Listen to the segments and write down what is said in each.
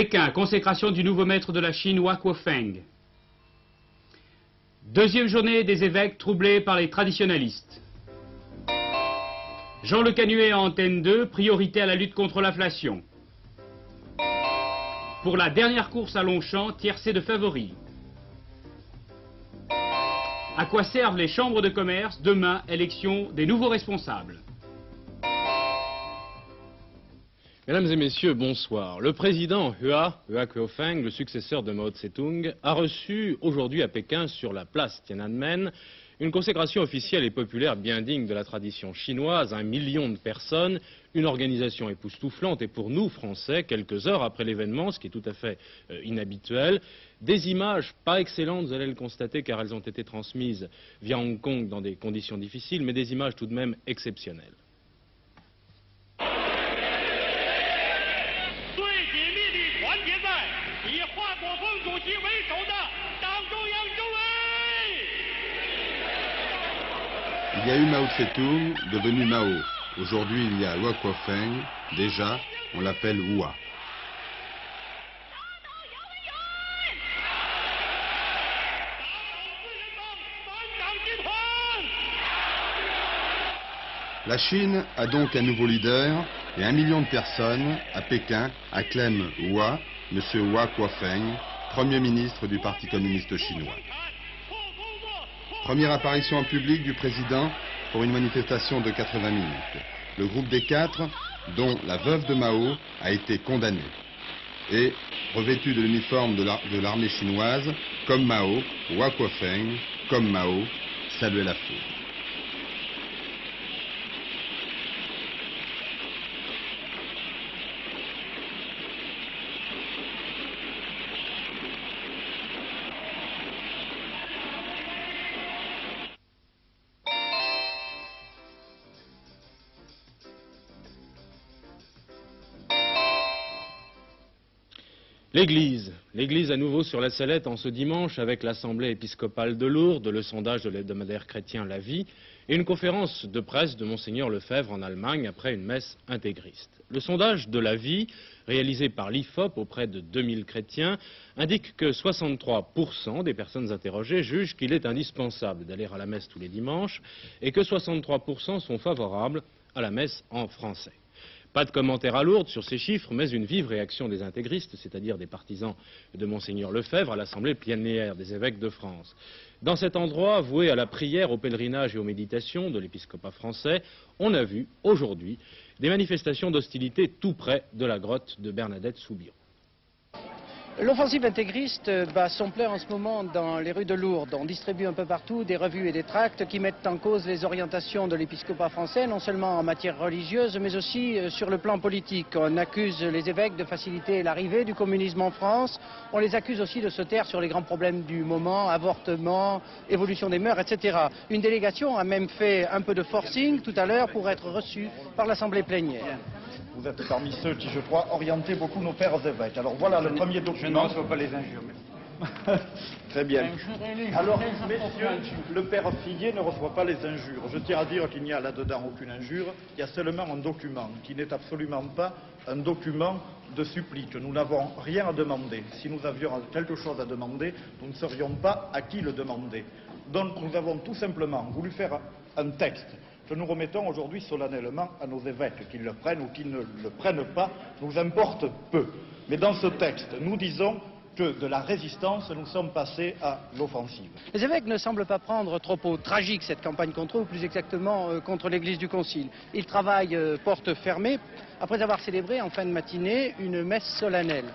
Pékin, consécration du nouveau maître de la Chine, Hua Kuofeng. Deuxième journée des évêques troublés par les traditionalistes. Jean Le Canuet en antenne 2, priorité à la lutte contre l'inflation. Pour la dernière course à Longchamp, tiercé de favoris. À quoi servent les chambres de commerce? Demain, élection des nouveaux responsables. Mesdames et messieurs, bonsoir. Le président Hua, Hua Kuofeng, le successeur de Mao Tse-tung, a reçu aujourd'hui à Pékin, sur la place Tiananmen, une consécration officielle et populaire bien digne de la tradition chinoise, un million de personnes, une organisation époustouflante et pour nous, Français, quelques heures après l'événement, ce qui est tout à fait euh, inhabituel, des images pas excellentes, vous allez le constater car elles ont été transmises via Hong Kong dans des conditions difficiles, mais des images tout de même exceptionnelles. Il y a eu Mao Tse-tung, devenu Mao. Aujourd'hui, il y a Hua Kuofeng. Déjà, on l'appelle Hua. La Chine a donc un nouveau leader et un million de personnes à Pékin acclament Hua, M. Hua Kuofeng, Premier ministre du Parti communiste chinois. Première apparition en public du président pour une manifestation de 80 minutes. Le groupe des quatre, dont la veuve de Mao, a été condamné. Et, revêtu de l'uniforme de l'armée chinoise, comme Mao, Hua Kuofeng, comme Mao, saluait la foule. L'Église. L'Église à nouveau sur la sellette en ce dimanche avec l'Assemblée épiscopale de Lourdes, le sondage de l'hebdomadaire chrétien La Vie et une conférence de presse de Monseigneur Lefebvre en Allemagne après une messe intégriste. Le sondage de La Vie, réalisé par l'IFOP auprès de 2000 chrétiens, indique que 63% des personnes interrogées jugent qu'il est indispensable d'aller à la messe tous les dimanches et que 63% sont favorables à la messe en français. Pas de commentaire à Lourdes sur ces chiffres, mais une vive réaction des intégristes, c'est-à-dire des partisans de Monseigneur Lefebvre à l'Assemblée plénière des évêques de France. Dans cet endroit, voué à la prière, au pèlerinage et aux méditations de l'épiscopat français, on a vu aujourd'hui des manifestations d'hostilité tout près de la grotte de Bernadette Soubirous. L'offensive intégriste bat son plein en ce moment dans les rues de Lourdes. On distribue un peu partout des revues et des tracts qui mettent en cause les orientations de l'épiscopat français, non seulement en matière religieuse, mais aussi euh, sur le plan politique. On accuse les évêques de faciliter l'arrivée du communisme en France. On les accuse aussi de se taire sur les grands problèmes du moment, avortement, évolution des mœurs, etc. Une délégation a même fait un peu de forcing tout à l'heure pour être reçue par l'Assemblée plénière. Vous êtes parmi ceux qui, je crois, orientaient beaucoup nos pères évêques. Alors voilà le premier Je ne document. reçois pas les injures. mais- Très bien. Alors, messieurs, le père Fillier ne reçoit pas les injures. Je tiens à dire qu'il n'y a là-dedans aucune injure. Il y a seulement un document qui n'est absolument pas un document de supplique. Nous n'avons rien à demander. Si nous avions quelque chose à demander, nous ne serions pas à qui le demander. Donc nous avons tout simplement voulu faire un texte que nous remettons aujourd'hui solennellement à nos évêques, qu'ils le prennent ou qu'ils ne le prennent pas, nous importe peu. Mais dans ce texte, nous disons que de la résistance, nous sommes passés à l'offensive. Les évêques ne semblent pas prendre trop au tragique cette campagne contre eux, ou plus exactement euh, contre l'Église du Concile. Ils travaillent euh, porte fermée après avoir célébré en fin de matinée une messe solennelle.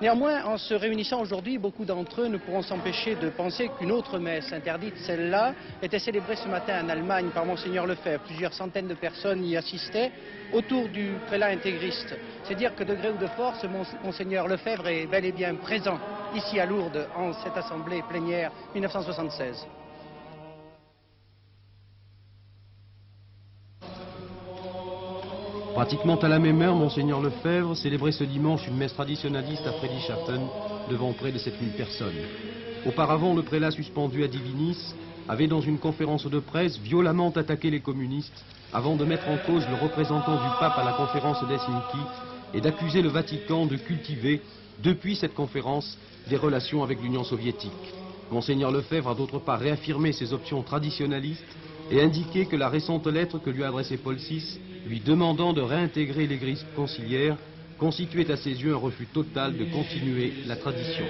Néanmoins, en se réunissant aujourd'hui, beaucoup d'entre eux ne pourront s'empêcher de penser qu'une autre messe interdite, celle-là, était célébrée ce matin en Allemagne par Monseigneur Lefebvre. Plusieurs centaines de personnes y assistaient autour du prélat intégriste. C'est dire que de gré ou de force, Mons- Monseigneur Lefebvre est bel et bien présent ici à Lourdes en cette assemblée plénière 1976. Pratiquement à la même heure, Monseigneur Lefebvre célébrait ce dimanche une messe traditionnaliste à Friedrichshafen devant près de 7000 personnes. Auparavant, le prélat suspendu à Divinis avait dans une conférence de presse violemment attaqué les communistes avant de mettre en cause le représentant du pape à la conférence d'Helsinki et d'accuser le Vatican de cultiver, depuis cette conférence, des relations avec l'Union soviétique. Monseigneur Lefebvre a d'autre part réaffirmé ses options traditionnalistes et indiqué que la récente lettre que lui a adressée Paul VI, lui demandant de réintégrer l'Église conciliaire, constituait à ses yeux un refus total de continuer la tradition.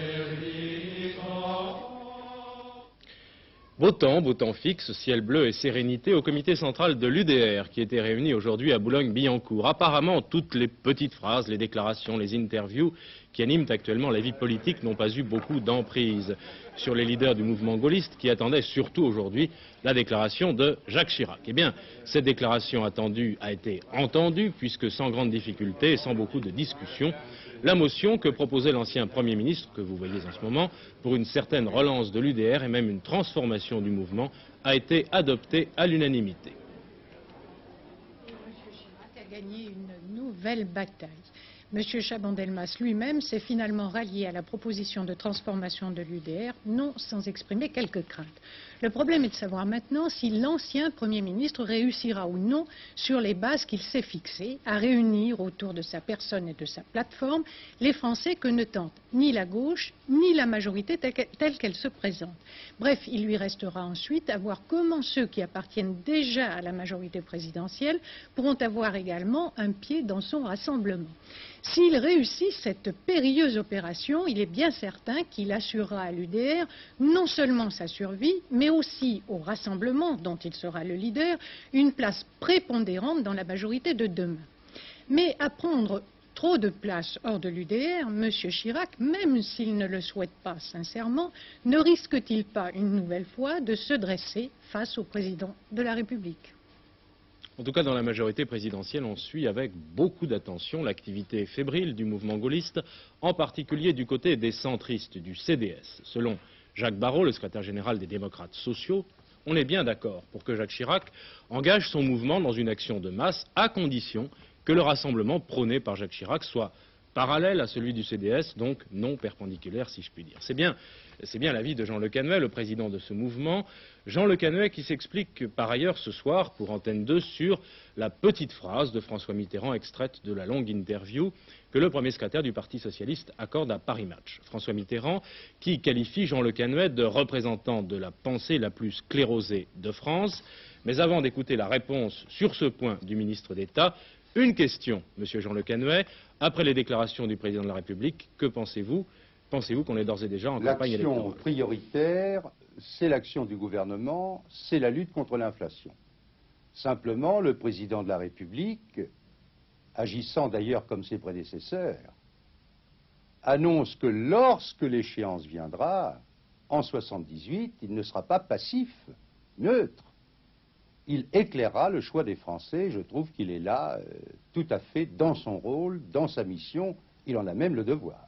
Beau temps, beau temps fixe, ciel bleu et sérénité au comité central de l'UDR qui était réuni aujourd'hui à Boulogne-Billancourt. Apparemment, toutes les petites phrases, les déclarations, les interviews qui animent actuellement la vie politique n'ont pas eu beaucoup d'emprise sur les leaders du mouvement gaulliste qui attendaient surtout aujourd'hui la déclaration de Jacques Chirac. Eh bien, cette déclaration attendue a été entendue puisque sans grande difficulté et sans beaucoup de discussion, la motion que proposait l'ancien Premier ministre, que vous voyez en ce moment, pour une certaine relance de l'UDR et même une transformation du mouvement, a été adoptée à l'unanimité. M. Chirac a gagné une nouvelle bataille. M. Chabandelmas lui-même s'est finalement rallié à la proposition de transformation de l'UDR, non sans exprimer quelques craintes. Le problème est de savoir maintenant si l'ancien Premier ministre réussira ou non, sur les bases qu'il s'est fixées, à réunir autour de sa personne et de sa plateforme les Français que ne tentent ni la gauche ni la majorité telle qu'elle se présente. Bref, il lui restera ensuite à voir comment ceux qui appartiennent déjà à la majorité présidentielle pourront avoir également un pied dans son rassemblement. S'il réussit cette périlleuse opération, il est bien certain qu'il assurera à l'UDR non seulement sa survie, mais aussi au rassemblement dont il sera le leader, une place prépondérante dans la majorité de demain. Mais à prendre trop de place hors de l'UDR, M. Chirac, même s'il ne le souhaite pas sincèrement, ne risque-t-il pas une nouvelle fois de se dresser face au président de la République? En tout cas, dans la majorité présidentielle, on suit avec beaucoup d'attention l'activité fébrile du mouvement gaulliste, en particulier du côté des centristes du CDS. Selon Jacques Barrot, le secrétaire général des démocrates sociaux, on est bien d'accord pour que Jacques Chirac engage son mouvement dans une action de masse, à condition que le rassemblement prôné par Jacques Chirac soit parallèle à celui du CDS, donc non perpendiculaire, si je puis dire. C'est bien, l'avis de Jean Le Canuet, le président de ce mouvement. Jean Le Canuet qui s'explique par ailleurs ce soir pour Antenne 2 sur la petite phrase de François Mitterrand extraite de la longue interview que le premier secrétaire du Parti socialiste accorde à Paris Match. François Mitterrand qui qualifie Jean Le Canuet de représentant de la pensée la plus sclérosée de France. Mais avant d'écouter la réponse sur ce point du ministre d'État, une question, Monsieur Jean Le Canuet. Après les déclarations du président de la République, que pensez-vous? Pensez-vous qu'on est d'ores et déjà en campagne électorale? L'action prioritaire, c'est l'action du gouvernement, c'est la lutte contre l'inflation. Simplement, le président de la République, agissant d'ailleurs comme ses prédécesseurs, annonce que lorsque l'échéance viendra, en 78, il ne sera pas passif, neutre il éclairera le choix des Français. Je trouve qu'il est là euh, tout à fait dans son rôle, dans sa mission. Il en a même le devoir.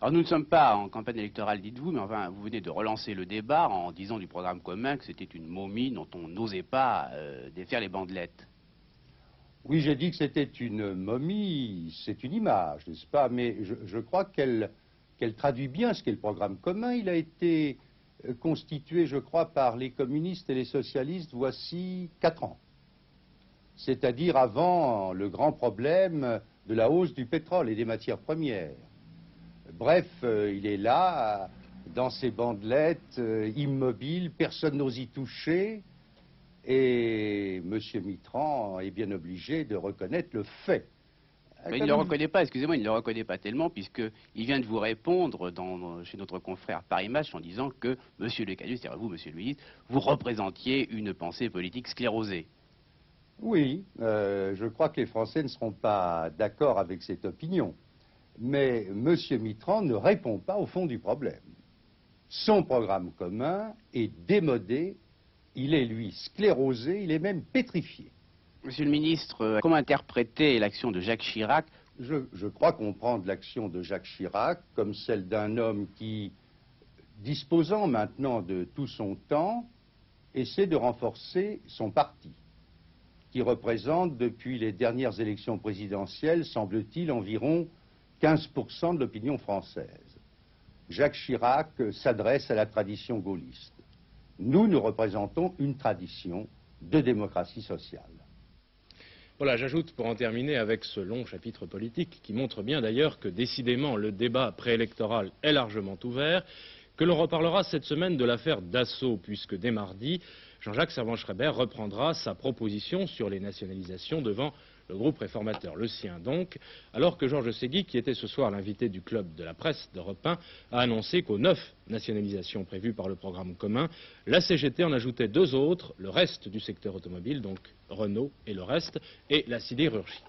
Alors nous ne sommes pas en campagne électorale, dites-vous, mais enfin vous venez de relancer le débat en disant du programme commun que c'était une momie dont on n'osait pas euh, défaire les bandelettes. Oui, j'ai dit que c'était une momie, c'est une image, n'est-ce pas? Mais je, crois qu'elle traduit bien ce qu'est le programme commun. Il a été constitué, je crois, par les communistes et les socialistes voici quatre ans. C'est-à-dire avant le grand problème de la hausse du pétrole et des matières premières. Bref, euh, il est là, dans ses bandelettes, euh, immobile, personne n'ose y toucher, et M. Mitran est bien obligé de reconnaître le fait il ne le reconnaît pas, excusez-moi, il ne le reconnaît pas tellement, puisqu'il vient de vous répondre chez notre confrère Paris Match en disant que M. Le Canuet, c'est-à-dire vous, M. le ministre, vous représentiez une pensée politique sclérosée. Oui, euh, je crois que les Français ne seront pas d'accord avec cette opinion. Mais M. Mitran ne répond pas au fond du problème. Son programme commun est démodé, il est, lui, sclérosé, il est même pétrifié. Monsieur le ministre, euh, comment interpréter l'action de Jacques Chirac je, crois comprendre l'action de Jacques Chirac comme celle d'un homme qui, disposant maintenant de tout son temps, essaie de renforcer son parti, qui représente depuis les dernières élections présidentielles, semble-t-il, environ 15% de l'opinion française. Jacques Chirac s'adresse à la tradition gaulliste. Nous, nous représentons une tradition de démocratie sociale. Voilà, j'ajoute pour en terminer avec ce long chapitre politique qui montre bien d'ailleurs que décidément le débat préélectoral est largement ouvert, que l'on reparlera cette semaine de l'affaire Dassault, puisque dès mardi, Jean-Jacques Servan-Schreiber reprendra sa proposition sur les nationalisations devant le groupe réformateur, le sien donc, alors que Georges Segui, qui était ce soir l'invité du club de la presse d'Europe 1, a annoncé qu'aux neuf nationalisations prévues par le programme commun, la CGT en ajoutait deux autres, le reste du secteur automobile, donc Renault et le reste, et la sidérurgie.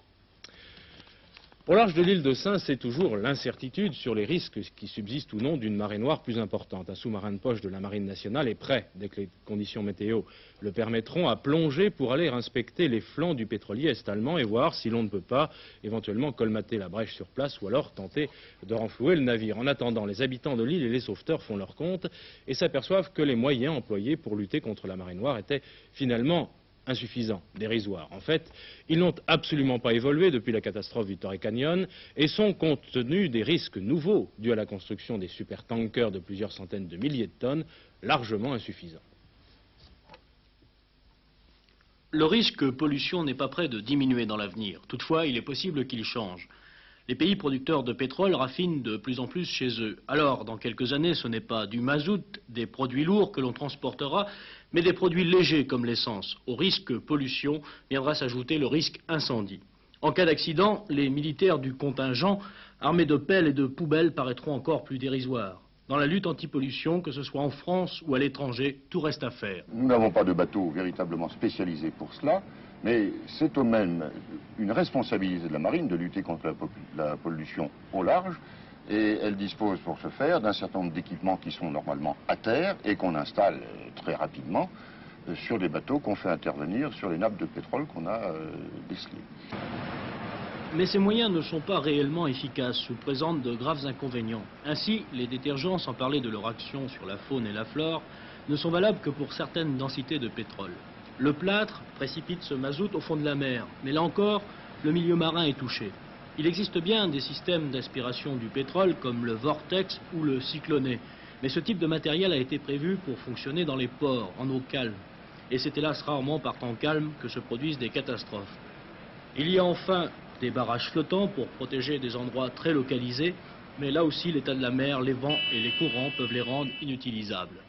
Au large de l'île de Saint, c'est toujours l'incertitude sur les risques qui subsistent ou non d'une marée noire plus importante. Un sous-marin de poche de la Marine nationale est prêt, dès que les conditions météo le permettront, à plonger pour aller inspecter les flancs du pétrolier est-allemand et voir si l'on ne peut pas éventuellement colmater la brèche sur place ou alors tenter de renflouer le navire. En attendant, les habitants de l'île et les sauveteurs font leur compte et s'aperçoivent que les moyens employés pour lutter contre la marée noire étaient finalement insuffisants, dérisoires. En fait, ils n'ont absolument pas évolué depuis la catastrophe du Torrey Canyon et sont, compte tenu des risques nouveaux dus à la construction des supertankers de plusieurs centaines de milliers de tonnes, largement insuffisants. Le risque pollution n'est pas prêt de diminuer dans l'avenir. Toutefois, il est possible qu'il change. Les pays producteurs de pétrole raffinent de plus en plus chez eux. Alors, dans quelques années, ce n'est pas du mazout, des produits lourds que l'on transportera, mais des produits légers comme l'essence. Au risque pollution viendra s'ajouter le risque incendie. En cas d'accident, les militaires du contingent, armés de pelles et de poubelles, paraîtront encore plus dérisoires. Dans la lutte anti-pollution, que ce soit en France ou à l'étranger, tout reste à faire. Nous n'avons pas de bateau véritablement spécialisé pour cela, mais c'est de même une responsabilité de la marine de lutter contre la, la pollution au large et elle dispose pour ce faire d'un certain nombre d'équipements qui sont normalement à terre et qu'on installe euh, très rapidement euh, sur des bateaux qu'on fait intervenir sur les nappes de pétrole qu'on a euh, décelées. Mais ces moyens ne sont pas réellement efficaces ou présentent de graves inconvénients. Ainsi, les détergents, sans parler de leur action sur la faune et la flore, ne sont valables que pour certaines densités de pétrole. Le plâtre précipite ce mazout au fond de la mer, mais là encore, le milieu marin est touché. Il existe bien des systèmes d'aspiration du pétrole comme le vortex ou le cycloné, mais ce type de matériel a été prévu pour fonctionner dans les ports, en eau calme. Et c'est hélas rarement par temps calme que se produisent des catastrophes. Il y a enfin des barrages flottants pour protéger des endroits très localisés, mais là aussi l'état de la mer, les vents et les courants peuvent les rendre inutilisables.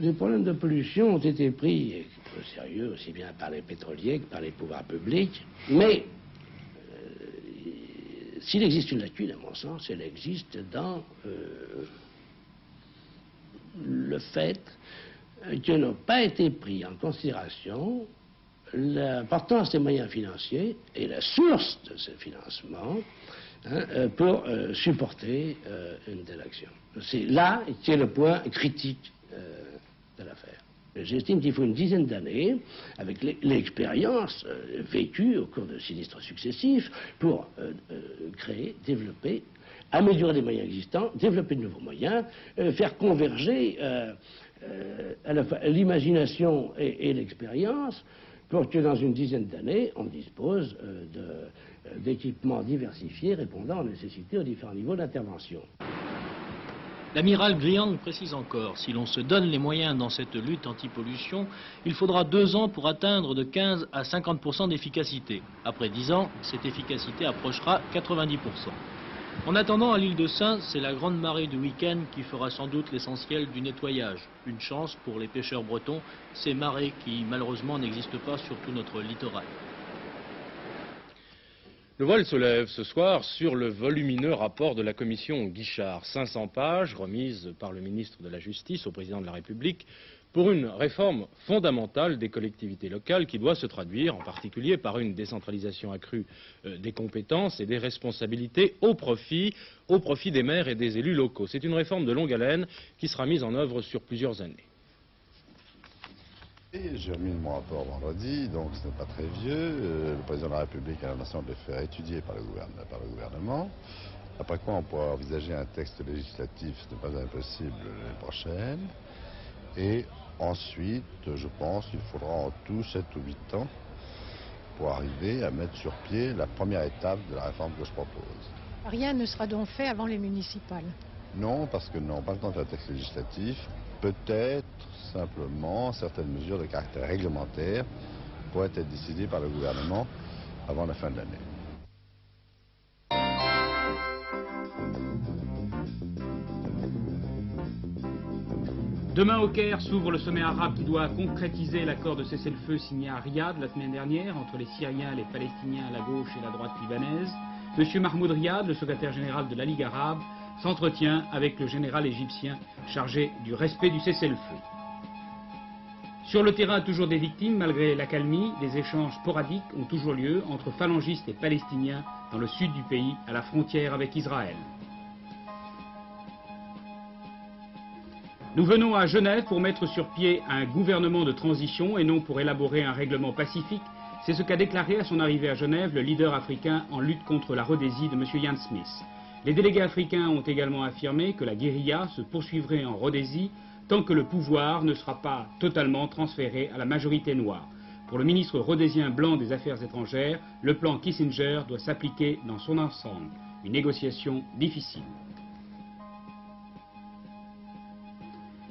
Les problèmes de pollution ont été pris au sérieux aussi bien par les pétroliers que par les pouvoirs publics, mais euh, s'il existe une lacune, à mon sens, elle existe dans euh, le fait que n'ont pas été pris en considération l'importance des moyens financiers et la source de ce financement hein, euh, pour supporter une telle action. C'est là qui est le point critique J'estime qu'il faut une dizaine d'années, avec l'expérience euh, vécue au cours de sinistres successifs, pour euh, euh, créer, développer, améliorer les moyens existants, développer de nouveaux moyens, faire converger l'imagination et l'expérience pour que dans une dizaine d'années, on dispose d'équipements diversifiés répondant aux nécessités aux différents niveaux d'intervention. L'amiral Griand précise encore, si l'on se donne les moyens dans cette lutte anti-pollution, il faudra deux ans pour atteindre de 15 à 50% d'efficacité. Après dix ans, cette efficacité approchera 90%. En attendant, à l'île de Saint, c'est la grande marée du week-end qui fera sans doute l'essentiel du nettoyage. Une chance pour les pêcheurs bretons, ces marées qui malheureusement n'existent pas sur tout notre littoral. Le voile se lève ce soir sur le volumineux rapport de la commission Guichard, 500 pages remises par le ministre de la Justice au président de la République pour une réforme fondamentale des collectivités locales qui doit se traduire en particulier par une décentralisation accrue euh, des compétences et des responsabilités au profit, au profit des maires et des élus locaux. C'est une réforme de longue haleine qui sera mise en œuvre sur plusieurs années. J'ai remis mon rapport vendredi, donc ce n'est pas très vieux. Euh, le président de la République a l'annoncé de le faire étudier par le, gouvernement, Après quoi, on pourra envisager un texte législatif, ce n'est pas impossible, l'année prochaine. Et ensuite, je pense qu'il faudra en tout 7 ou 8 ans pour arriver à mettre sur pied la première étape de la réforme que je propose. Rien ne sera donc fait avant les municipales Non, parce que non, pas le temps de faire un texte législatif. Peut-être simplement certaines mesures de caractère réglementaire pourraient être décidées par le gouvernement avant la fin de l'année. Demain au Caire s'ouvre le sommet arabe qui doit concrétiser l'accord de cessez-le-feu signé à Riyad la semaine dernière entre les Syriens les Palestiniens à la gauche et la droite libanaise. M. Mahmoud Riyad, le secrétaire général de la Ligue arabe, s'entretient avec le général égyptien chargé du respect du cessez-le-feu. Sur le terrain, toujours des victimes, malgré l'accalmie, des échanges sporadiques ont toujours lieu entre phalangistes et palestiniens dans le sud du pays, à la frontière avec Israël. Nous venons à Genève pour mettre sur pied un gouvernement de transition et non pour élaborer un règlement pacifique. C'est ce qu'a déclaré à son arrivée à Genève le leader africain en lutte contre la Rhodésie de M. Jan Smith. Les délégués africains ont également affirmé que la guérilla se poursuivrait en Rhodésie tant que le pouvoir ne sera pas totalement transféré à la majorité noire. Pour le ministre rhodésien blanc des Affaires étrangères, le plan Kissinger doit s'appliquer dans son ensemble. Une négociation difficile.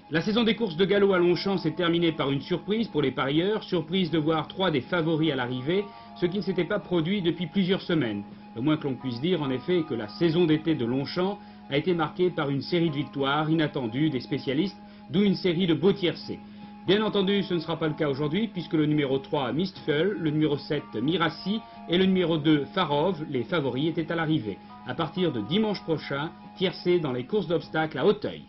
La saison des courses de galop à Longchamp s'est terminée par une surprise pour les parieurs, surprise de voir trois des favoris à l'arrivée, ce qui ne s'était pas produit depuis plusieurs semaines. Le moins que l'on puisse dire en effet que la saison d'été de Longchamp a été marquée par une série de victoires inattendues des spécialistes, d'où une série de beaux tiercés. Bien entendu, ce ne sera pas le cas aujourd'hui puisque le numéro 3 Mistfell, le numéro 7 Mirassi et le numéro 2 Farov, les favoris, étaient à l'arrivée. À partir de dimanche prochain, tiercé dans les courses d'obstacles à Hauteuil.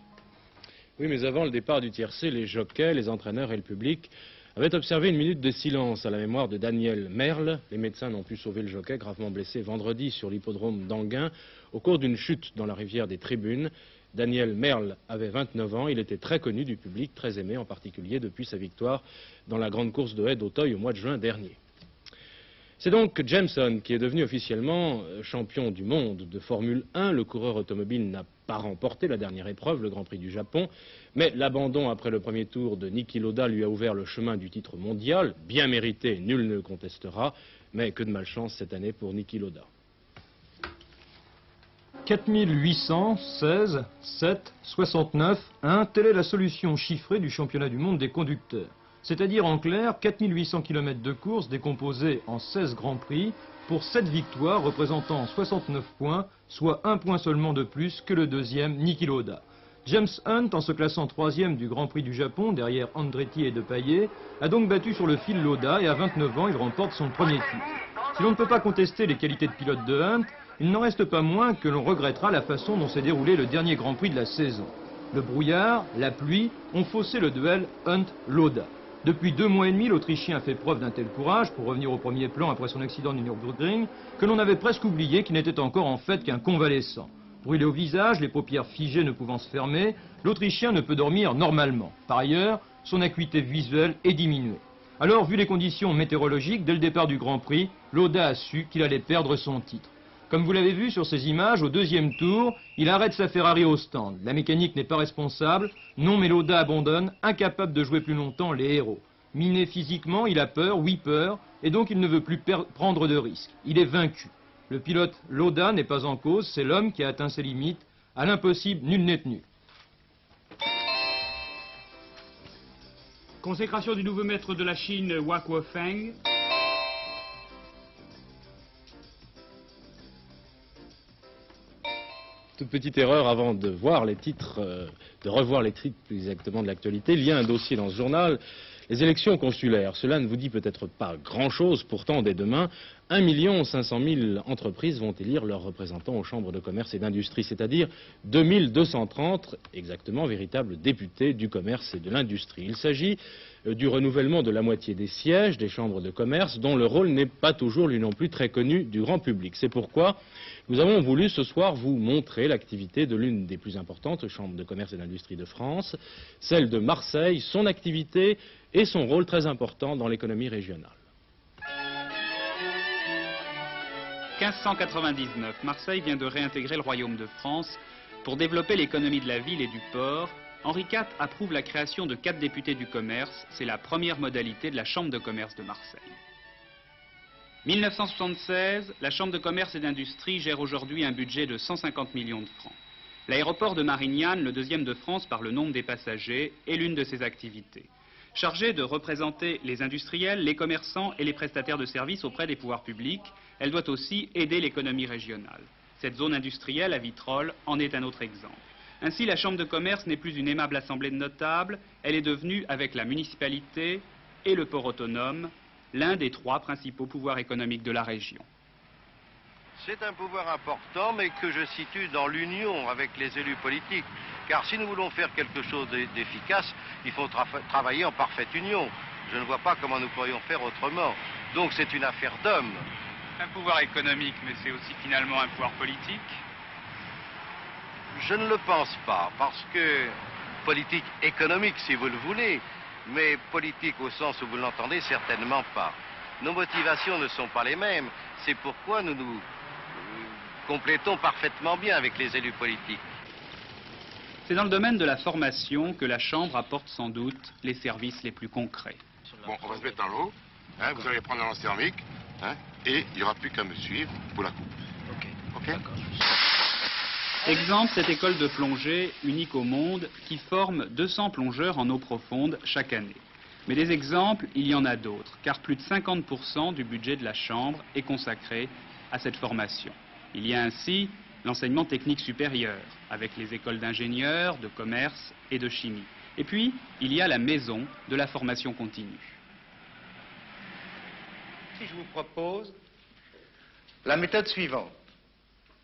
Oui, mais avant le départ du tiercé, les jockeys, les entraîneurs et le public avaient observé une minute de silence à la mémoire de Daniel Merle. Les médecins n'ont pu sauver le jockey gravement blessé vendredi sur l'hippodrome d'Anguin au cours d'une chute dans la rivière des Tribunes. Daniel Merle avait 29 ans, il était très connu du public, très aimé en particulier depuis sa victoire dans la grande course de haie d'Auteuil au mois de juin dernier. C'est donc Jameson qui est devenu officiellement euh, champion du monde de Formule 1. Le coureur automobile n'a pas remporté la dernière épreuve, le Grand Prix du Japon, mais l'abandon après le premier tour de Niki Loda lui a ouvert le chemin du titre mondial, bien mérité, nul ne contestera, mais que de malchance cette année pour Niki Loda. 4816, 7, 69, 1, telle est la solution chiffrée du championnat du monde des conducteurs. C'est-à-dire en clair 4800 km de course décomposés en 16 grands prix pour 7 victoires représentant 69 points, soit un point seulement de plus que le deuxième Niki Loda. James Hunt, en se classant troisième du Grand Prix du Japon, derrière Andretti et De Paillet, a donc battu sur le fil Loda et à 29 ans, il remporte son premier titre. Si l'on ne peut pas contester les qualités de pilote de Hunt, il n'en reste pas moins que l'on regrettera la façon dont s'est déroulé le dernier Grand Prix de la saison. Le brouillard, la pluie ont faussé le duel Hunt-Loda. Depuis deux mois et demi, l'Autrichien a fait preuve d'un tel courage pour revenir au premier plan après son accident du Nürburgring que l'on avait presque oublié qu'il n'était encore en fait qu'un convalescent. Brûlé au visage, les paupières figées ne pouvant se fermer, l'Autrichien ne peut dormir normalement. Par ailleurs, son acuité visuelle est diminuée. Alors, vu les conditions météorologiques, dès le départ du Grand Prix, Loda a su qu'il allait perdre son titre. Comme vous l'avez vu sur ces images, au deuxième tour, il arrête sa Ferrari au stand. La mécanique n'est pas responsable. Non, mais Loda abandonne, incapable de jouer plus longtemps les héros. Miné physiquement, il a peur, oui peur, et donc il ne veut plus prendre de risques. Il est vaincu. Le pilote Loda n'est pas en cause, c'est l'homme qui a atteint ses limites. À l'impossible, nul n'est tenu. Consécration du nouveau maître de la Chine, Wak Feng. Toute petite erreur avant de voir les titres, euh, de revoir les titres plus exactement de l'actualité. Il y a un dossier dans ce journal, les élections consulaires. Cela ne vous dit peut-être pas grand-chose, pourtant dès demain, 1 500 000 entreprises vont élire leurs représentants aux chambres de commerce et d'industrie, c'est-à-dire 2230 exactement véritables députés du commerce et de l'industrie. Il s'agit euh, du renouvellement de la moitié des sièges des chambres de commerce, dont le rôle n'est pas toujours lui non plus très connu du grand public. C'est pourquoi nous avons voulu ce soir vous montrer l'activité de l'une des plus importantes chambres de commerce et d'industrie de France, celle de Marseille, son activité et son rôle très important dans l'économie régionale. 1599, Marseille vient de réintégrer le royaume de France. Pour développer l'économie de la ville et du port, Henri IV approuve la création de quatre députés du commerce. C'est la première modalité de la Chambre de commerce de Marseille. 1976, la Chambre de commerce et d'industrie gère aujourd'hui un budget de 150 millions de francs. L'aéroport de Marignane, le deuxième de France par le nombre des passagers, est l'une de ses activités. Chargée de représenter les industriels, les commerçants et les prestataires de services auprès des pouvoirs publics, elle doit aussi aider l'économie régionale. Cette zone industrielle à Vitrolles en est un autre exemple. Ainsi, la Chambre de commerce n'est plus une aimable assemblée de notables, elle est devenue, avec la municipalité et le port autonome, l'un des trois principaux pouvoirs économiques de la région. C'est un pouvoir important, mais que je situe dans l'union avec les élus politiques. Car si nous voulons faire quelque chose d'efficace, il faut travailler en parfaite union. Je ne vois pas comment nous pourrions faire autrement. Donc c'est une affaire d'hommes. Un pouvoir économique, mais c'est aussi finalement un pouvoir politique? Je ne le pense pas, parce que politique économique, si vous le voulez, mais politique au sens où vous l'entendez, certainement pas. Nos motivations ne sont pas les mêmes. C'est pourquoi nous nous complétons parfaitement bien avec les élus politiques. C'est dans le domaine de la formation que la Chambre apporte sans doute les services les plus concrets. Bon, on va se mettre en haut, hein, vous allez prendre un thermique, hein, et il n'y aura plus qu'à me suivre pour la coupe. Ok. Ok Exemple, cette école de plongée unique au monde qui forme 200 plongeurs en eau profonde chaque année. Mais des exemples, il y en a d'autres, car plus de 50% du budget de la Chambre est consacré à cette formation. Il y a ainsi l'enseignement technique supérieur, avec les écoles d'ingénieurs, de commerce et de chimie. Et puis, il y a la maison de la formation continue. Si je vous propose la méthode suivante,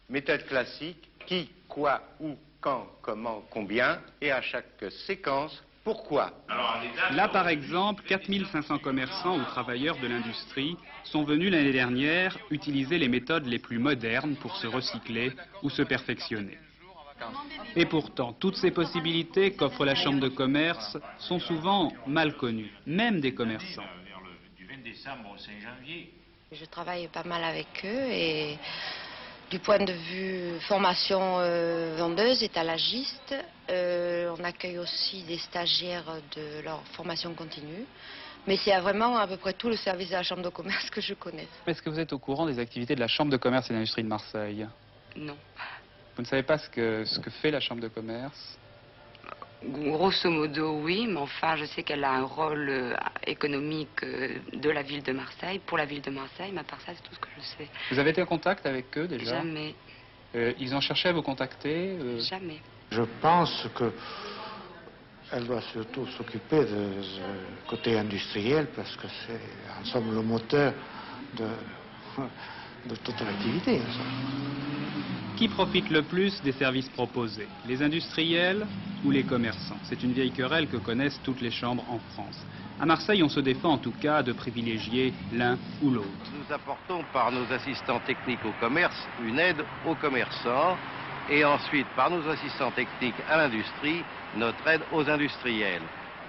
méthode classique, qui, quoi, où, quand, comment, combien, et à chaque séquence, pourquoi Là, par exemple, 4500 commerçants ou travailleurs de l'industrie sont venus l'année dernière utiliser les méthodes les plus modernes pour se recycler ou se perfectionner. Et pourtant, toutes ces possibilités qu'offre la Chambre de commerce sont souvent mal connues, même des commerçants. Je travaille pas mal avec eux et du point de vue formation euh, vendeuse, étalagiste, euh, on accueille aussi des stagiaires de leur formation continue. Mais c'est vraiment à peu près tout le service de la Chambre de commerce que je connais. Est-ce que vous êtes au courant des activités de la Chambre de commerce et d'industrie de Marseille? Non. Vous ne savez pas ce que, ce que fait la Chambre de commerce? Grosso modo, oui, mais enfin, je sais qu'elle a un rôle euh, économique euh, de la ville de Marseille, pour la ville de Marseille, mais à part ça, c'est tout ce que je sais. Vous avez été en contact avec eux déjà Jamais. Euh, ils ont cherché à vous contacter Jamais. Je pense que elle doit surtout s'occuper de côté industriel parce que c'est en somme le moteur de, de toute l'activité. Qui profite le plus des services proposés Les industriels ou les commerçants? C'est une vieille querelle que connaissent toutes les chambres en France. À Marseille, on se défend en tout cas de privilégier l'un ou l'autre. Nous apportons par nos assistants techniques au commerce une aide aux commerçants et ensuite par nos assistants techniques à l'industrie notre aide aux industriels.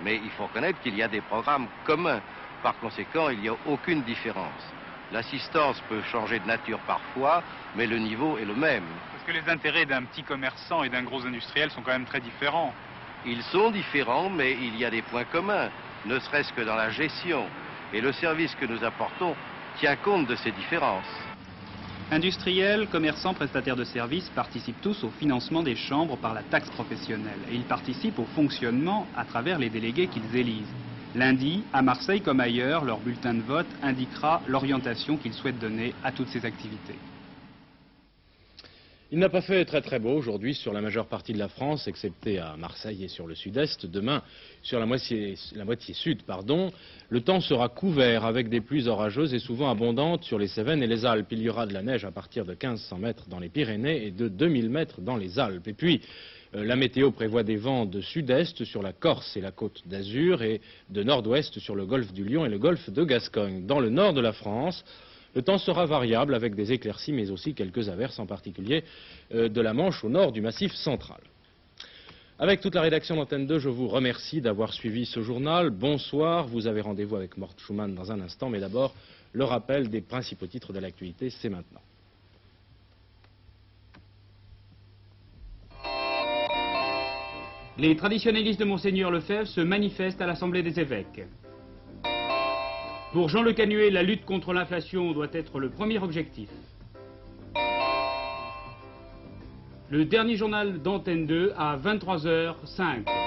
Mais il faut reconnaître qu'il y a des programmes communs. Par conséquent, il n'y a aucune différence. L'assistance peut changer de nature parfois, mais le niveau est le même. Parce que les intérêts d'un petit commerçant et d'un gros industriel sont quand même très différents. Ils sont différents, mais il y a des points communs, ne serait-ce que dans la gestion. Et le service que nous apportons tient compte de ces différences. Industriels, commerçants, prestataires de services participent tous au financement des chambres par la taxe professionnelle. Et ils participent au fonctionnement à travers les délégués qu'ils élisent. Lundi, à Marseille comme ailleurs, leur bulletin de vote indiquera l'orientation qu'ils souhaitent donner à toutes ces activités. Il n'a pas fait très très beau aujourd'hui sur la majeure partie de la France, excepté à Marseille et sur le sud-est. Demain, sur la moitié, sud, pardon, le temps sera couvert avec des pluies orageuses et souvent abondantes sur les Cévennes et les Alpes. Il y aura de la neige à partir de 1500 mètres dans les Pyrénées et de 2000 mètres dans les Alpes. Et puis, la météo prévoit des vents de sud-est sur la Corse et la côte d'Azur et de nord-ouest sur le golfe du Lion et le golfe de Gascogne. Dans le nord de la France, le temps sera variable avec des éclaircies mais aussi quelques averses, en particulier euh, de la Manche au nord du Massif central. Avec toute la rédaction d'Antenne 2, je vous remercie d'avoir suivi ce journal. Bonsoir, vous avez rendez-vous avec Mort Schumann dans un instant, mais d'abord, le rappel des principaux titres de l'actualité, c'est maintenant. Les traditionnalistes de Monseigneur Lefebvre se manifestent à l'Assemblée des évêques. Pour Jean Le Canuet, la lutte contre l'inflation doit être le premier objectif. Le dernier journal d'Antenne 2 à 23h05.